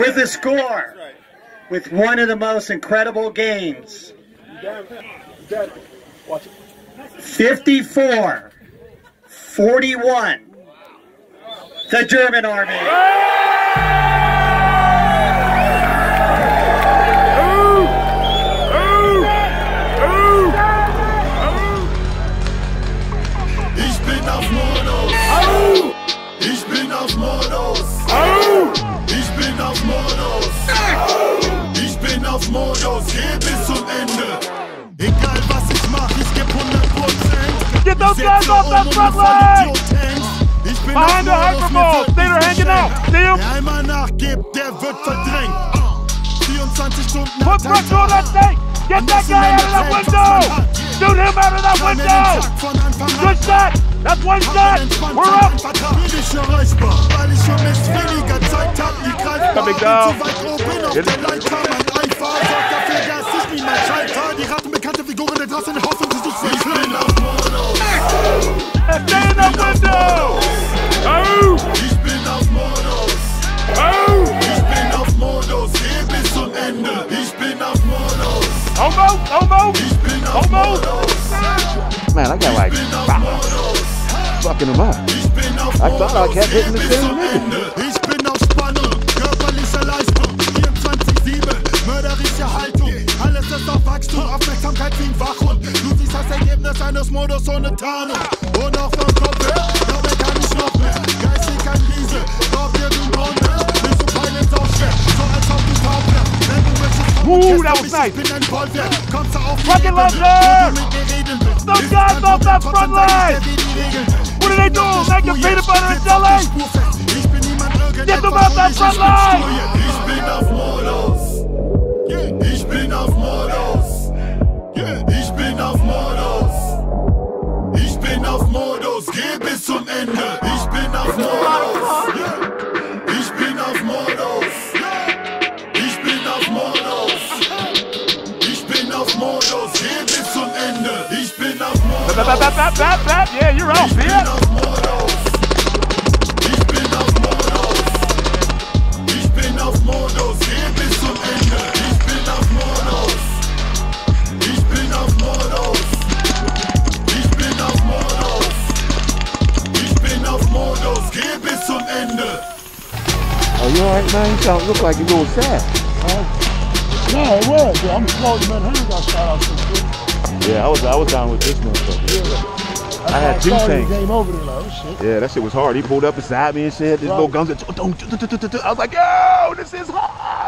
with a score, with one of the most incredible games. 54 41. The German Army. Ich bin auf Modus. Guys off that front line! Behind the hyperball! Stay there hanging out! See him? Wer einmal nachgibt, der wird verdrängt. 24 Stunden Put pressure on that thing! Get that guy out of that window! Shoot him out of that window! Good shot! That's one shot! We're up! Ich erreichbar, weil ich schon mit weniger Zeit hab, die greifbar Coming down. Fucking them up. I thought I kept hitting the same nigga. Ich bin auf Spannung. Körperliche Leistung. 24-7. Mörderische Haltung. Alles ist auf Wachstum. Aufmerksamkeit wie ein Wachhund. Du siehst das Ergebnis eines Modus ohne Tarnung. Mit mir reden willst. Those Ist guys kein off that Problem, front trotzdem sag ich line. dir, wie die Regeln. What are they doing? Making peanut butter and jelly? Ich bin niemand Get them irgendetwas out that und ich front bin line. Studie. Ich bin auf Modus. Ich bin auf Modus. Ich bin auf Modus. Ich bin auf Modus. Geh bis zum Ende. Modus. Ich bin auf Modus. Geh bis zum Ende. Oh, you alright, man? You sound look like you're a little sad. No, it was. Yeah, I'm slow. Man, Henry got shot out some. Yeah, I was I was down with this motherfucker. That's I had two tanks. Game over there, like, oh, shit. Yeah, that shit was hard. He pulled up beside me and shit. This Right. little guns. I was like, yo, this is hard.